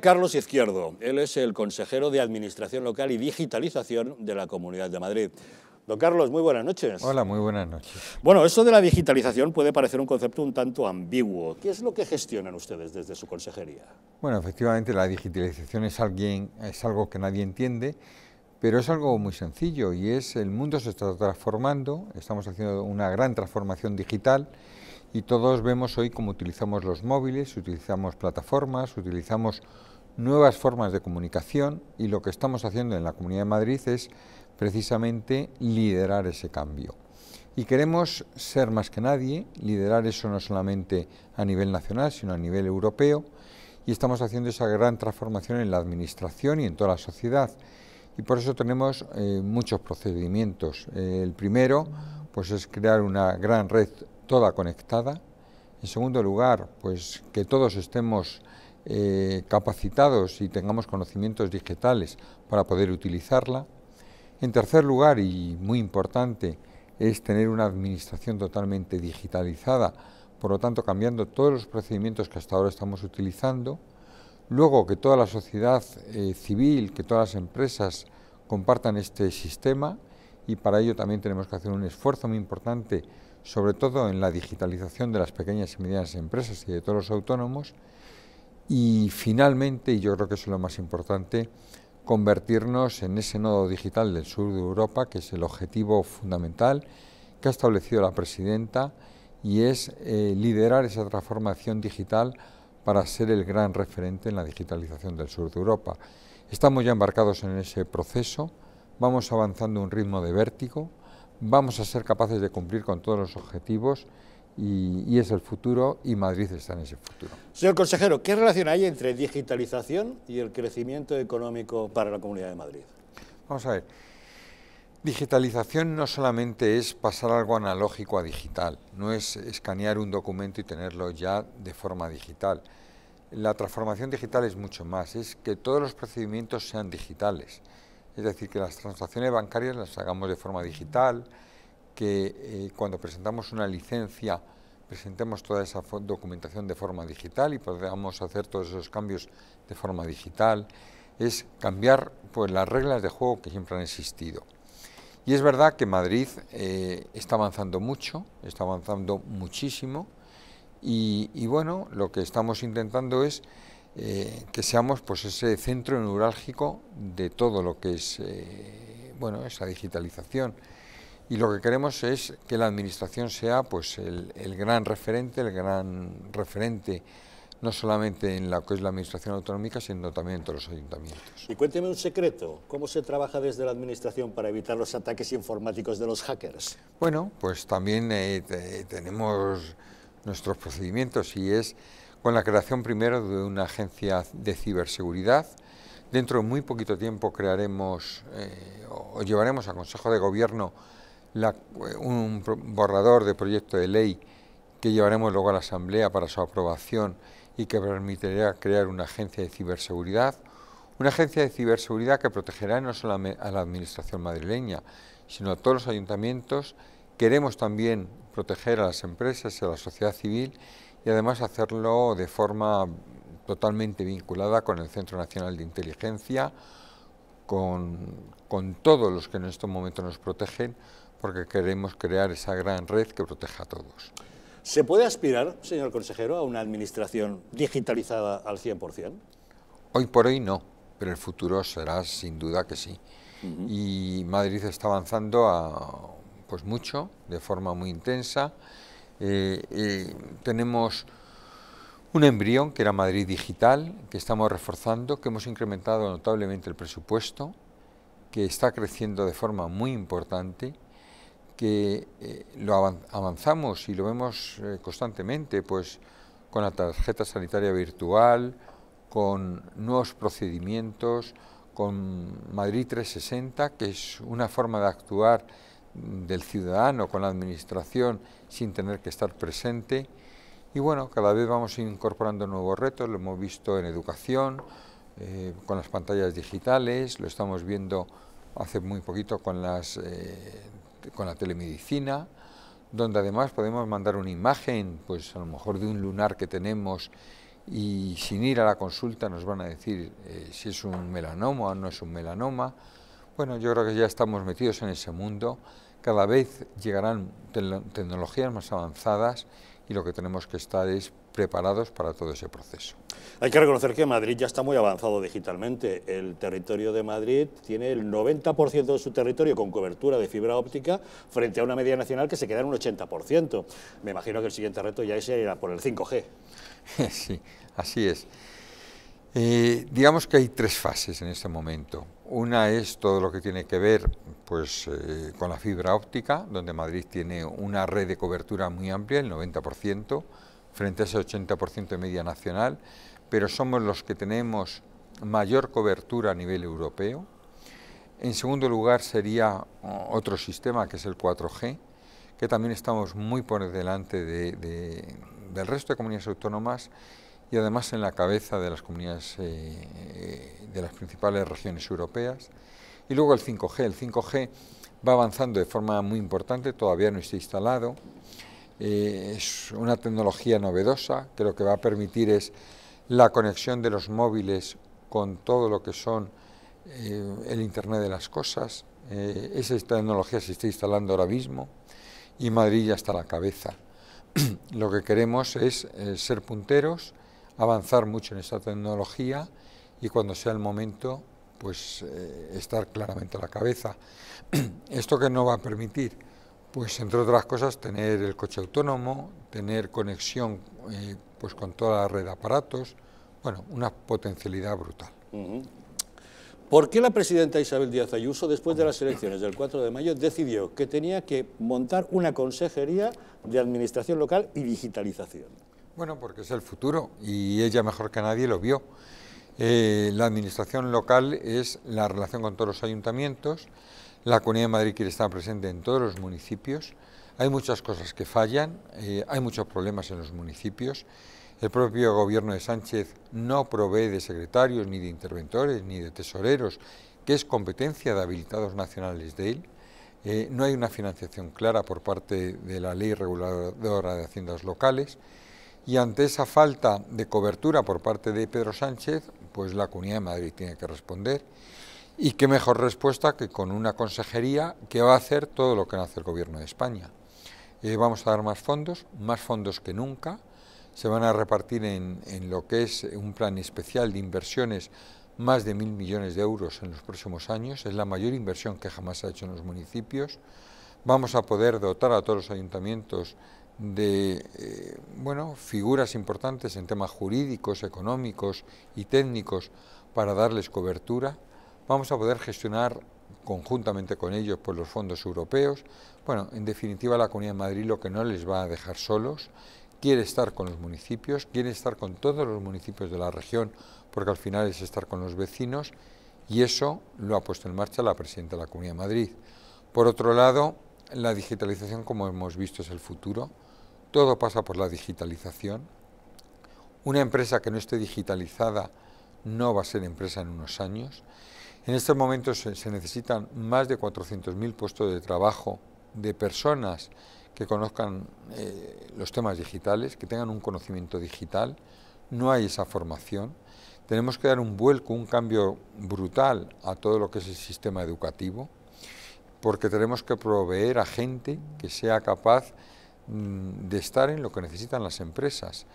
Carlos Izquierdo, él es el consejero de Administración Local y Digitalización de la Comunidad de Madrid. Don Carlos, muy buenas noches. Hola, muy buenas noches. Bueno, eso de la digitalización puede parecer un concepto un tanto ambiguo. ¿Qué es lo que gestionan ustedes desde su consejería? Bueno, efectivamente la digitalización es, alguien, es algo que nadie entiende, pero es algo muy sencillo y es el mundo se está transformando, estamos haciendo una gran transformación digital y todos vemos hoy cómo utilizamos los móviles, utilizamos plataformas, utilizamos nuevas formas de comunicación y lo que estamos haciendo en la Comunidad de Madrid es precisamente liderar ese cambio. Y queremos ser más que nadie, liderar eso no solamente a nivel nacional, sino a nivel europeo, y estamos haciendo esa gran transformación en la administración y en toda la sociedad. Y por eso tenemos eh, muchos procedimientos. Eh, el primero, pues es crear una gran red toda conectada. En segundo lugar, pues que todos estemos eh, capacitados y tengamos conocimientos digitales para poder utilizarla. En tercer lugar, y muy importante, es tener una administración totalmente digitalizada, por lo tanto cambiando todos los procedimientos que hasta ahora estamos utilizando. Luego, que toda la sociedad eh, civil, que todas las empresas compartan este sistema y para ello también tenemos que hacer un esfuerzo muy importante, sobre todo en la digitalización de las pequeñas y medianas empresas y de todos los autónomos. Y finalmente, y yo creo que es lo más importante, convertirnos en ese nodo digital del sur de Europa, que es el objetivo fundamental que ha establecido la presidenta, y es eh, liderar esa transformación digital para ser el gran referente en la digitalización del sur de Europa. Estamos ya embarcados en ese proceso, vamos avanzando a un ritmo de vértigo, vamos a ser capaces de cumplir con todos los objetivos y, es el futuro y Madrid está en ese futuro. Señor consejero, ¿qué relación hay entre digitalización y el crecimiento económico para la Comunidad de Madrid? Vamos a ver, digitalización no solamente es pasar algo analógico a digital, no es escanear un documento y tenerlo ya de forma digital. La transformación digital es mucho más, es que todos los procedimientos sean digitales, es decir, que las transacciones bancarias las hagamos de forma digital, que eh, cuando presentamos una licencia presentemos toda esa documentación de forma digital y podamos hacer todos esos cambios de forma digital, es cambiar pues, las reglas de juego que siempre han existido. Y es verdad que Madrid eh, está avanzando mucho, está avanzando muchísimo, y, bueno, lo que estamos intentando es eh, que seamos pues ese centro neurálgico de todo lo que es bueno esa digitalización y lo que queremos es que la administración sea pues el, gran referente, el gran referente no solamente en lo que es la administración autonómica, sino también en todos los ayuntamientos. Y cuénteme un secreto, ¿cómo se trabaja desde la administración para evitar los ataques informáticos de los hackers? Bueno, pues también eh, tenemos nuestros procedimientos y es con la creación primero de una agencia de ciberseguridad. Dentro de muy poquito tiempo crearemos eh, o llevaremos al Consejo de Gobierno un borrador de proyecto de ley que llevaremos luego a la Asamblea para su aprobación y que permitirá crear una agencia de ciberseguridad, una agencia de ciberseguridad que protegerá no solo a la Administración madrileña, sino a todos los ayuntamientos. Queremos también proteger a las empresas y a la sociedad civil y además hacerlo de forma totalmente vinculada con el Centro Nacional de Inteligencia, con, con todos los que en estos momentos nos protegen, porque queremos crear esa gran red que proteja a todos. ¿Se puede aspirar, señor consejero, a una administración digitalizada al 100%? Hoy por hoy no, pero el futuro será sin duda que sí. Y Madrid está avanzando a, pues mucho, de forma muy intensa. Eh, tenemos un embrión que era Madrid Digital, que estamos reforzando, que hemos incrementado notablemente el presupuesto, que está creciendo de forma muy importante que eh, lo avanzamos y lo vemos eh, constantemente, pues con la tarjeta sanitaria virtual, con nuevos procedimientos, con Madrid 360, que es una forma de actuar del ciudadano con la administración sin tener que estar presente. Y bueno, cada vez vamos incorporando nuevos retos, lo hemos visto en educación, eh, con las pantallas digitales, lo estamos viendo hace muy poquito con las con la telemedicina, donde además podemos mandar una imagen, pues a lo mejor de un lunar que tenemos y sin ir a la consulta nos van a decir eh, si es un melanoma o no es un melanoma. Bueno, yo creo que ya estamos metidos en ese mundo. Cada vez llegarán tecnologías más avanzadas y lo que tenemos que estar es preparados para todo ese proceso. Hay que reconocer que Madrid ya está muy avanzado digitalmente. El territorio de Madrid tiene el 90% de su territorio con cobertura de fibra óptica frente a una media nacional que se queda en un 80%. Me imagino que el siguiente reto ya es ir por el 5G. Sí, así es. Eh, digamos que hay tres fases en este momento. Una es todo lo que tiene que ver pues, eh, con la fibra óptica, donde Madrid tiene una red de cobertura muy amplia, el 90%, frente a ese 80% de media nacional, pero somos los que tenemos mayor cobertura a nivel europeo. En segundo lugar sería otro sistema que es el 4G, que también estamos muy por delante del resto de comunidades autónomas y además en la cabeza de las comunidades eh, de las principales regiones europeas. Y luego el 5G. El 5G va avanzando de forma muy importante, todavía no está instalado. Eh, es una tecnología novedosa que lo que va a permitir es la conexión de los móviles con todo lo que son eh, el Internet de las cosas. esa tecnología se está instalando ahora mismo y Madrid ya está a la cabeza. lo que queremos es ser punteros avanzar mucho en esta tecnología y cuando sea el momento, pues eh, estar claramente a la cabeza. ¿Esto que no va a permitir? Pues entre otras cosas tener el coche autónomo, tener conexión eh, pues con toda la red de aparatos, bueno, una potencialidad brutal. ¿Por qué la presidenta Isabel Díaz Ayuso, después de las elecciones del 4 de mayo, decidió que tenía que montar una consejería de administración local y digitalización? Bueno, porque es el futuro y ella mejor que nadie lo vio. Eh, la administración local es la relación con todos los ayuntamientos, la Comunidad de Madrid quiere estar presente en todos los municipios, hay muchas cosas que fallan, eh, hay muchos problemas en los municipios, el propio gobierno de Sánchez no provee de secretarios, ni de interventores, ni de tesoreros, que es competencia de habilitados nacionales de él. Eh, no hay una financiación clara por parte de la ley reguladora de haciendas locales. Y ante esa falta de cobertura por parte de Pedro Sánchez, pues la Comunidad de Madrid tiene que responder. Y qué mejor respuesta que con una consejería que va a hacer todo lo que hace el Gobierno de España. Eh, vamos a dar más fondos, más fondos que nunca. Se van a repartir en, lo que es un plan especial de inversiones más de mil millones de euros en los próximos años. Es la mayor inversión que jamás se ha hecho en los municipios. Vamos a poder dotar a todos los ayuntamientos de eh, bueno, figuras importantes en temas jurídicos, económicos y técnicos para darles cobertura. Vamos a poder gestionar conjuntamente con ellos pues, los fondos europeos. Bueno, en definitiva la Comunidad de Madrid lo que no les va a dejar solos, quiere estar con los municipios, quiere estar con todos los municipios de la región, porque al final es estar con los vecinos y eso lo ha puesto en marcha la Presidenta de la Comunidad de Madrid. Por otro lado, la digitalización, como hemos visto, es el futuro todo pasa por la digitalización. Una empresa que no esté digitalizada no va a ser empresa en unos años. En estos momentos se, necesitan más de 400.000 puestos de trabajo de personas que conozcan eh, los temas digitales, que tengan un conocimiento digital. No hay esa formación. Tenemos que dar un vuelco, un cambio brutal a todo lo que es el sistema educativo, porque tenemos que proveer a gente que sea capaz Mm, de estar en lo que necesitan las empresas.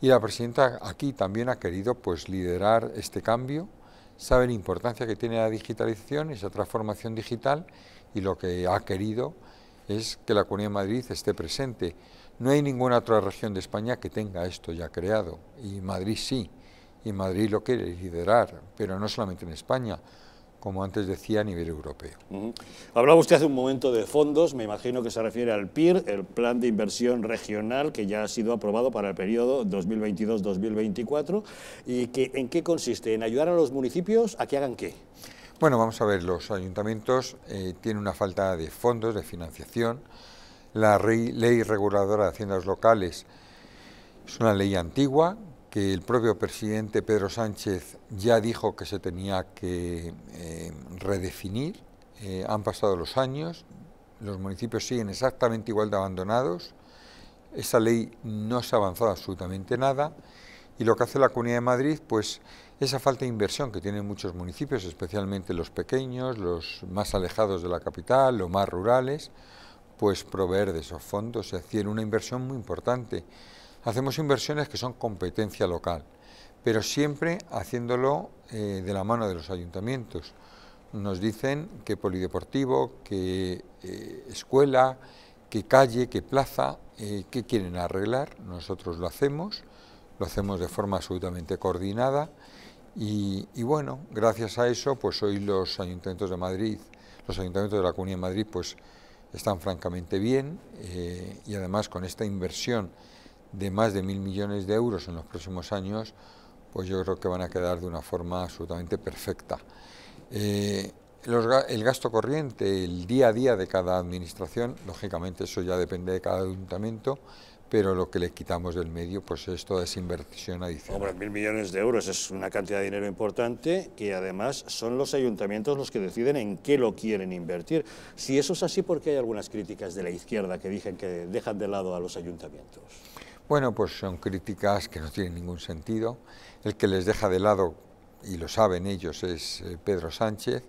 Y la presidenta aquí también ha querido pues liderar este cambio, sabe la importancia que tiene la digitalización, esa transformación digital y lo que ha querido es que la Comunidad de Madrid esté presente. No hay ninguna otra región de España que tenga esto ya creado y Madrid sí, y Madrid lo quiere liderar, pero no solamente en España, como antes decía, a nivel europeo. Hablaba usted hace un momento de fondos, me imagino que se refiere al PIR, el Plan de Inversión Regional, que ya ha sido aprobado para el periodo 2022-2024, y que, ¿en qué consiste? ¿En ayudar a los municipios a que hagan qué? Bueno, vamos a ver, los ayuntamientos eh, tienen una falta de fondos, de financiación. La ley reguladora de haciendas locales es una ley antigua que el propio presidente Pedro Sánchez ya dijo que se tenía que eh, redefinir. Eh, han pasado los años, los municipios siguen exactamente igual de abandonados, esa ley no se ha avanzado absolutamente nada Y lo que hace la Comunidad de Madrid, pues esa falta de inversión que tienen muchos municipios, especialmente los pequeños, los más alejados de la capital, los más rurales, pues proveer de esos fondos, es decir, una inversión muy importante. Hacemos inversiones que son competencia local, pero siempre haciéndolo eh, de la mano de los ayuntamientos. Nos dicen que polideportivo, que eh, escuela, que calle, que plaza, eh, que quieren arreglar, nosotros lo hacemos, lo hacemos de forma absolutamente coordinada y, bueno, gracias a eso, pues hoy los ayuntamientos de Madrid, los ayuntamientos de la Comunidad de Madrid, pues están francamente bien eh, y además con esta inversión de más de mil millones de euros en los próximos años, pues yo creo que van a quedar de una forma absolutamente perfecta. Eh, el gasto corriente, el día a día de cada administración, lógicamente eso ya depende de cada ayuntamiento, pero lo que le quitamos del medio pues es toda esa inversión adicional. Hombre, mil millones de euros es una cantidad de dinero importante que además son los ayuntamientos los que deciden en qué lo quieren invertir. Si eso es así, ¿por qué hay algunas críticas de la izquierda que dicen que dejan de lado a los ayuntamientos? Bueno, pues son críticas que no tienen ningún sentido. El que les deja de lado, y lo saben ellos, es eh, Pedro Sánchez.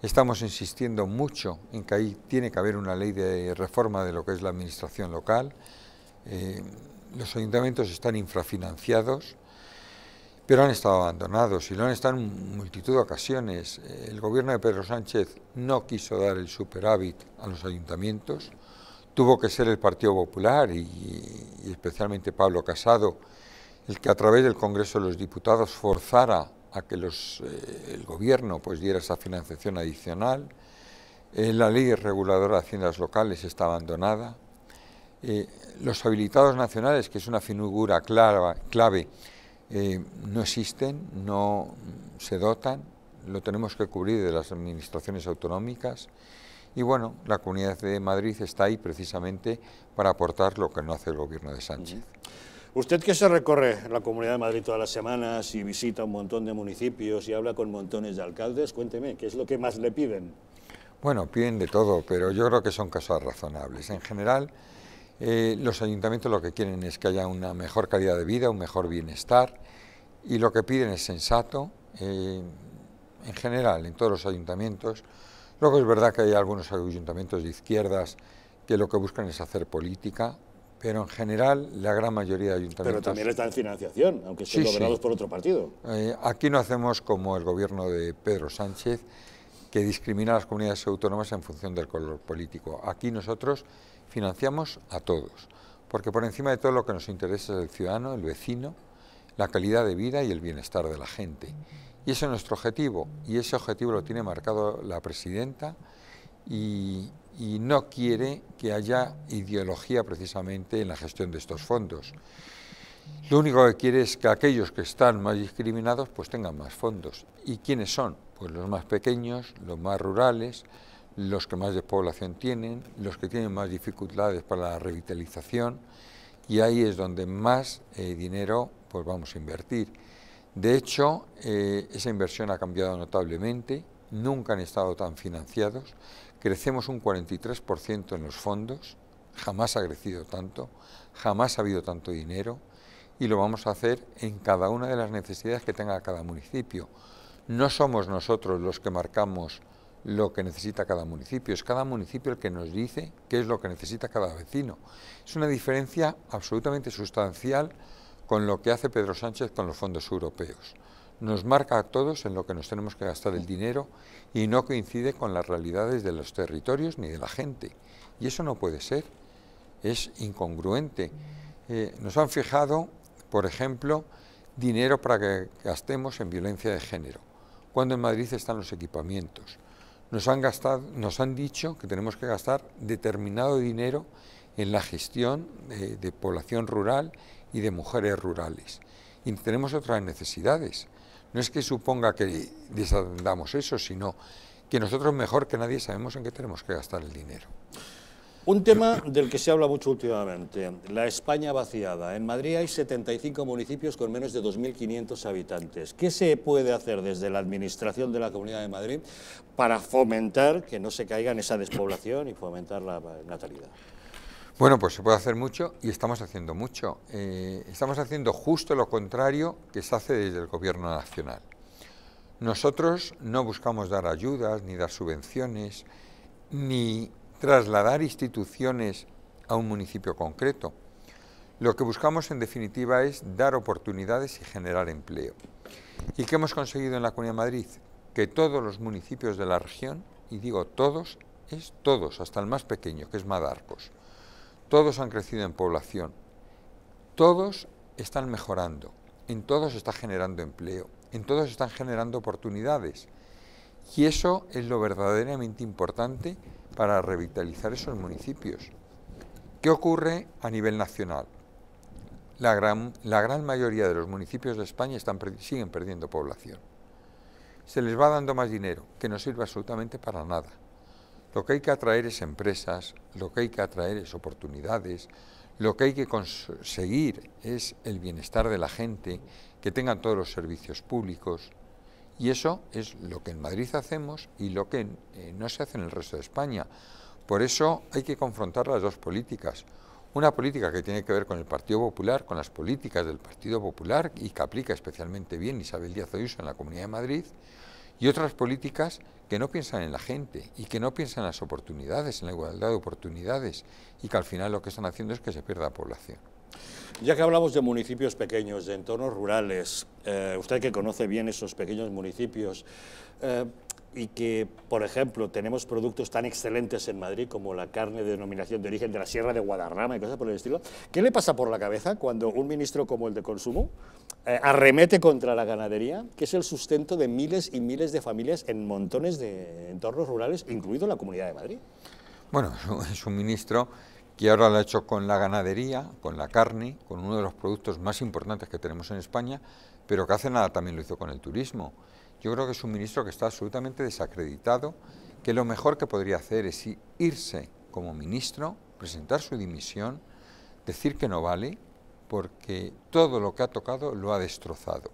Estamos insistiendo mucho en que ahí tiene que haber una ley de reforma de lo que es la administración local eh, los ayuntamientos están infrafinanciados, pero han estado abandonados y lo han estado en multitud de ocasiones. El gobierno de Pedro Sánchez no quiso dar el superávit a los ayuntamientos, tuvo que ser el Partido Popular y, especialmente Pablo Casado el que a través del Congreso de los Diputados forzara a que los, eh, el gobierno pues, diera esa financiación adicional. Eh, la ley reguladora de haciendas locales está abandonada. Eh, los habilitados nacionales, que es una figura clave, no existen, no se dotan, lo tenemos que cubrir de las administraciones autonómicas. Y bueno, la Comunidad de Madrid está ahí precisamente para aportar lo que no hace el gobierno de Sánchez. Usted que se recorre la Comunidad de Madrid todas las semanas y visita un montón de municipios y habla con montones de alcaldes, cuénteme, ¿qué es lo que más le piden? Bueno, piden de todo, pero yo creo que son casos razonables. En general, eh, los ayuntamientos lo que quieren es que haya una mejor calidad de vida, un mejor bienestar, y lo que piden es sensato, eh, en general, en todos los ayuntamientos. Luego es verdad que hay algunos ayuntamientos de izquierdas que lo que buscan es hacer política, pero en general la gran mayoría de ayuntamientos... Pero también está en financiación, aunque estén gobernados por otro partido. Eh, aquí no hacemos como el gobierno de Pedro Sánchez, que discrimina a las comunidades autónomas en función del color político. Aquí nosotros financiamos a todos, porque por encima de todo lo que nos interesa es el ciudadano, el vecino, la calidad de vida y el bienestar de la gente. Y ese es nuestro objetivo, y ese objetivo lo tiene marcado la presidenta y, no quiere que haya ideología precisamente en la gestión de estos fondos. Lo único que quiere es que aquellos que están más discriminados pues tengan más fondos. ¿Y quiénes son? Pues los más pequeños, los más rurales, los que más despoblación tienen, los que tienen más dificultades para la revitalización y ahí es donde más eh, dinero pues vamos a invertir. De hecho, eh, esa inversión ha cambiado notablemente, nunca han estado tan financiados, crecemos un 43% en los fondos, jamás ha crecido tanto, jamás ha habido tanto dinero y lo vamos a hacer en cada una de las necesidades que tenga cada municipio. No somos nosotros los que marcamos lo que necesita cada municipio, es cada municipio el que nos dice qué es lo que necesita cada vecino. Es una diferencia absolutamente sustancial con lo que hace Pedro Sánchez con los fondos europeos. Nos marca a todos en lo que nos tenemos que gastar el dinero y no coincide con las realidades de los territorios ni de la gente. Y eso no puede ser, es incongruente. Eh, nos han fijado, por ejemplo, dinero para que gastemos en violencia de género, cuando en Madrid están los equipamientos nos han, gastado, nos han dicho que tenemos que gastar determinado dinero en la gestión de, población rural y de mujeres rurales. Y tenemos otras necesidades. No es que suponga que desatendamos eso, sino que nosotros mejor que nadie sabemos en qué tenemos que gastar el dinero. Un tema del que se habla mucho últimamente, la España vaciada. En Madrid hay 75 municipios con menos de 2.500 habitantes. ¿Qué se puede hacer desde la Administración de la Comunidad de Madrid para fomentar que no se caiga en esa despoblación y fomentar la natalidad? Bueno, pues se puede hacer mucho y estamos haciendo mucho. Eh, estamos haciendo justo lo contrario que se hace desde el Gobierno Nacional. Nosotros no buscamos dar ayudas, ni dar subvenciones, ni trasladar instituciones a un municipio concreto. Lo que buscamos en definitiva es dar oportunidades y generar empleo. ¿Y qué hemos conseguido en la Comunidad de Madrid? Que todos los municipios de la región, y digo todos, es todos, hasta el más pequeño, que es Madarcos, todos han crecido en población, todos están mejorando, en todos está generando empleo, en todos están generando oportunidades. Y eso es lo verdaderamente importante para revitalizar esos municipios. ¿Qué ocurre a nivel nacional? La gran, mayoría de los municipios de España siguen perdiendo población. Se les va dando más dinero, que no sirve absolutamente para nada. Lo que hay que atraer es empresas, lo que hay que atraer es oportunidades, lo que hay que conseguir es el bienestar de la gente, que tengan todos los servicios públicos. Y eso es lo que en Madrid hacemos y lo que eh, no se hace en el resto de España. Por eso hay que confrontar las dos políticas. Una política que tiene que ver con el Partido Popular, con las políticas del Partido Popular y que aplica especialmente bien Isabel Díaz Ayuso en la Comunidad de Madrid, y otras políticas que no piensan en la gente y que no piensan en las oportunidades, en la igualdad de oportunidades y que al final lo que están haciendo es que se pierda población. Ya que hablamos de municipios pequeños, de entornos rurales, eh, usted que conoce bien esos pequeños municipios, eh, y que, por ejemplo, tenemos productos tan excelentes en Madrid como la carne de denominación de origen de la Sierra de Guadarrama y cosas por el estilo, ¿qué le pasa por la cabeza cuando un ministro como el de Consumo eh, arremete contra la ganadería, que es el sustento de miles y miles de familias en montones de entornos rurales, incluido la Comunidad de Madrid? Bueno, es un ministro que ahora lo ha hecho con la ganadería, con la carne, con uno de los productos más importantes que tenemos en España, pero que hace nada también lo hizo con el turismo. Yo creo que es un ministro que está absolutamente desacreditado, que lo mejor que podría hacer es irse como ministro, presentar su dimisión, decir que no vale, porque todo lo que ha tocado lo ha destrozado.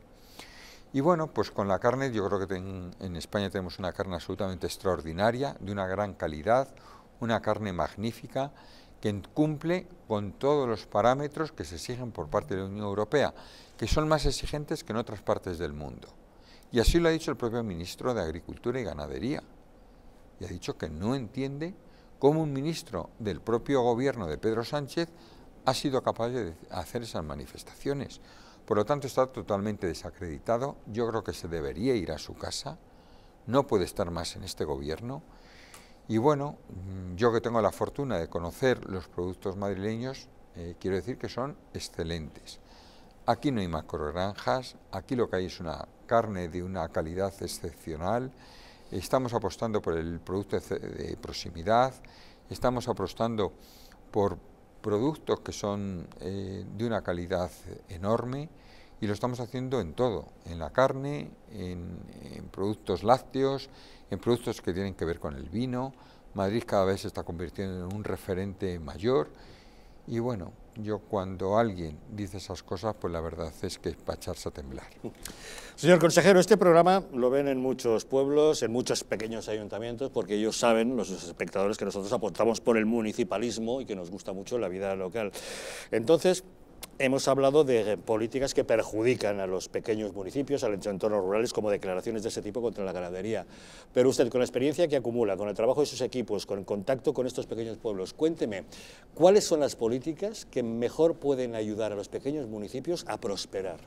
Y bueno, pues con la carne, yo creo que en España tenemos una carne absolutamente extraordinaria, de una gran calidad, una carne magnífica, que cumple con todos los parámetros que se exigen por parte de la Unión Europea, que son más exigentes que en otras partes del mundo. Y así lo ha dicho el propio ministro de Agricultura y Ganadería. Y ha dicho que no entiende cómo un ministro del propio gobierno de Pedro Sánchez ha sido capaz de hacer esas manifestaciones. Por lo tanto, está totalmente desacreditado. Yo creo que se debería ir a su casa. No puede estar más en este gobierno. Y bueno, yo que tengo la fortuna de conocer los productos madrileños, eh, quiero decir que son excelentes. Aquí no hay macrogranjas, aquí lo que hay es una carne de una calidad excepcional, estamos apostando por el producto de proximidad, estamos apostando por productos que son eh, de una calidad enorme y lo estamos haciendo en todo, en la carne, en, en, productos lácteos, en productos que tienen que ver con el vino. Madrid cada vez se está convirtiendo en un referente mayor y bueno, yo cuando alguien dice esas cosas, pues la verdad es que es para echarse a temblar. Señor consejero, este programa lo ven en muchos pueblos, en muchos pequeños ayuntamientos, porque ellos saben, los espectadores, que nosotros apostamos por el municipalismo y que nos gusta mucho la vida local. Entonces, hemos hablado de políticas que perjudican a los pequeños municipios, a los entornos rurales, como declaraciones de ese tipo contra la ganadería. Pero usted, con la experiencia que acumula, con el trabajo de sus equipos, con el contacto con estos pequeños pueblos, cuénteme, ¿cuáles son las políticas que mejor pueden ayudar a los pequeños municipios a prosperar?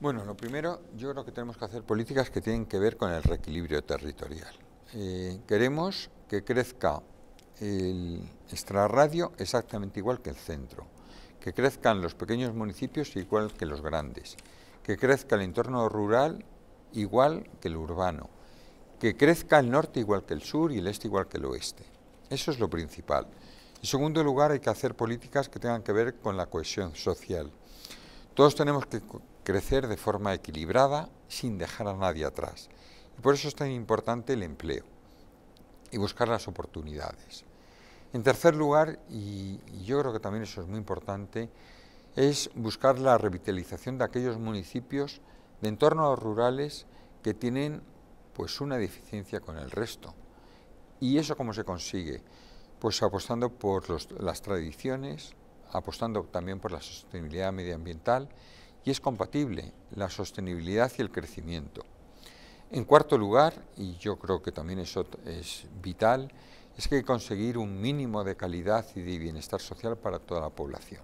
Bueno, lo primero, yo creo que tenemos que hacer políticas que tienen que ver con el reequilibrio territorial. Eh, queremos que crezca el extrarradio exactamente igual que el centro que crezcan los pequeños municipios igual que los grandes, que crezca el entorno rural igual que el urbano, que crezca el norte igual que el sur y el este igual que el oeste. Eso es lo principal. En segundo lugar, hay que hacer políticas que tengan que ver con la cohesión social. Todos tenemos que crecer de forma equilibrada sin dejar a nadie atrás. Y por eso es tan importante el empleo y buscar las oportunidades. En tercer lugar, y, yo creo que también eso es muy importante, es buscar la revitalización de aquellos municipios de entornos rurales que tienen pues una deficiencia con el resto. ¿Y eso cómo se consigue? Pues apostando por las tradiciones, apostando también por la sostenibilidad medioambiental y es compatible la sostenibilidad y el crecimiento. En cuarto lugar, y yo creo que también eso es vital, es que hay que conseguir un mínimo de calidad y de bienestar social para toda la población.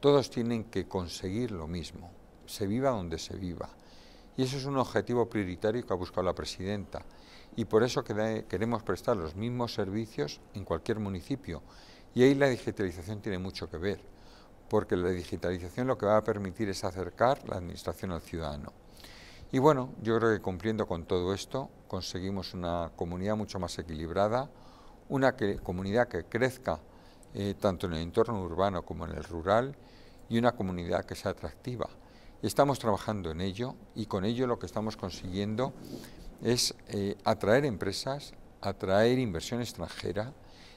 Todos tienen que conseguir lo mismo, se viva donde se viva. Y eso es un objetivo prioritario que ha buscado la presidenta. Y por eso queremos prestar los mismos servicios en cualquier municipio. Y ahí la digitalización tiene mucho que ver, porque la digitalización lo que va a permitir es acercar la administración al ciudadano. Y bueno, yo creo que cumpliendo con todo esto conseguimos una comunidad mucho más equilibrada, una comunidad que crezca eh, tanto en el entorno urbano como en el rural y una comunidad que sea atractiva. Estamos trabajando en ello y con ello lo que estamos consiguiendo es eh, atraer empresas, atraer inversión extranjera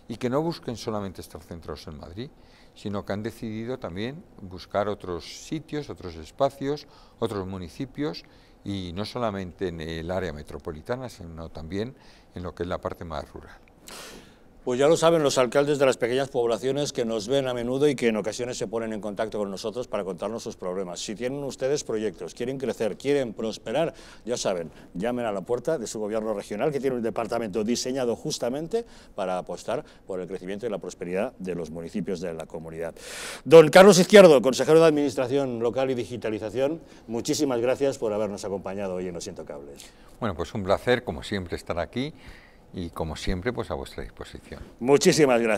y que no busquen solamente estar centrados en Madrid, sino que han decidido también buscar otros sitios, otros espacios, otros municipios y no solamente en el área metropolitana, sino también en lo que es la parte más rural. Pues ya lo saben los alcaldes de las pequeñas poblaciones que nos ven a menudo y que en ocasiones se ponen en contacto con nosotros para contarnos sus problemas. Si tienen ustedes proyectos, quieren crecer, quieren prosperar, ya saben, llamen a la puerta de su gobierno regional que tiene un departamento diseñado justamente para apostar por el crecimiento y la prosperidad de los municipios de la comunidad. Don Carlos Izquierdo, consejero de Administración Local y Digitalización, muchísimas gracias por habernos acompañado hoy en Los Siento Cables. Bueno, pues un placer, como siempre, estar aquí y como siempre, pues a vuestra disposición. Muchísimas gracias.